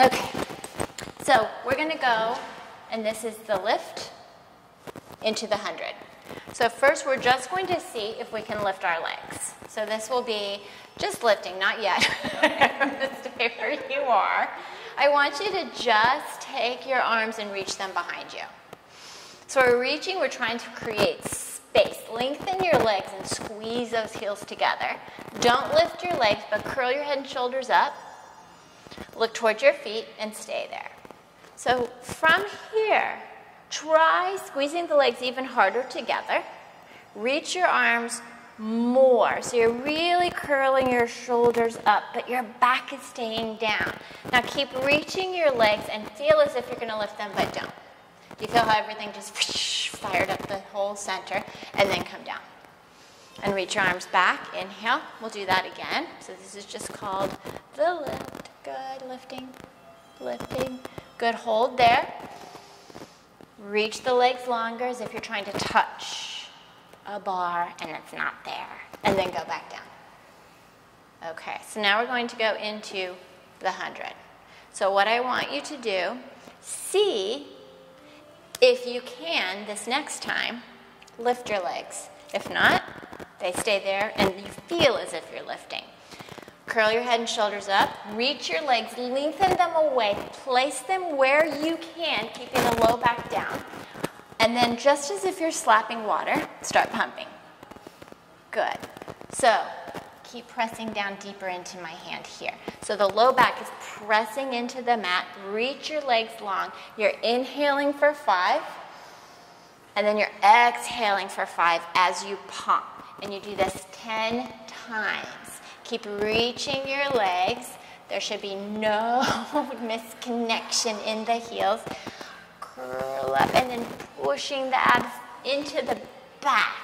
Okay, so we're gonna go, and this is the lift into the 100. So first we're just going to see if we can lift our legs. So this will be just lifting, not yet. Stay where you are. I want you to just take your arms and reach them behind you. So we're reaching, we're trying to create space. Lengthen your legs and squeeze those heels together. Don't lift your legs, but curl your head and shoulders up. Look towards your feet and stay there. So from here, try squeezing the legs even harder together. Reach your arms more. So you're really curling your shoulders up, but your back is staying down. Now keep reaching your legs and feel as if you're going to lift them, but don't. You feel how everything just fired up the whole center and then come down? And reach your arms back. Inhale. We'll do that again. So this is just called the lift. Good. Lifting, lifting. Good. Hold there. Reach the legs longer as if you're trying to touch a bar and it's not there. And then go back down. Okay, so now we're going to go into the 100. So what I want you to do, see if you can, this next time, lift your legs. If not, they stay there and you feel as if you're lifting. Curl your head and shoulders up. Reach your legs, lengthen them away. Place them where you can, keeping the low back down. And then just as if you're slapping water, start pumping. Good. So keep pressing down deeper into my hand here. So the low back is pressing into the mat. Reach your legs long. You're inhaling for five, and then you're exhaling for five as you pump. And you do this 10 times. Keep reaching your legs. There should be no misconnection in the heels. Curl up and then pushing the abs into the back.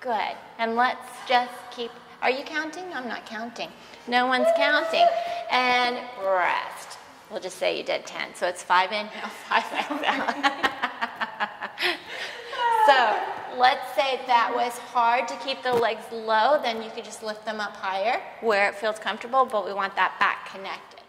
Good. And let's just keep are you counting? I'm not counting. No one's counting. And rest. We'll just say you did 10. So it's five inhale, five exhale. Let's say that was hard to keep the legs low, then you could just lift them up higher where it feels comfortable, but we want that back connected.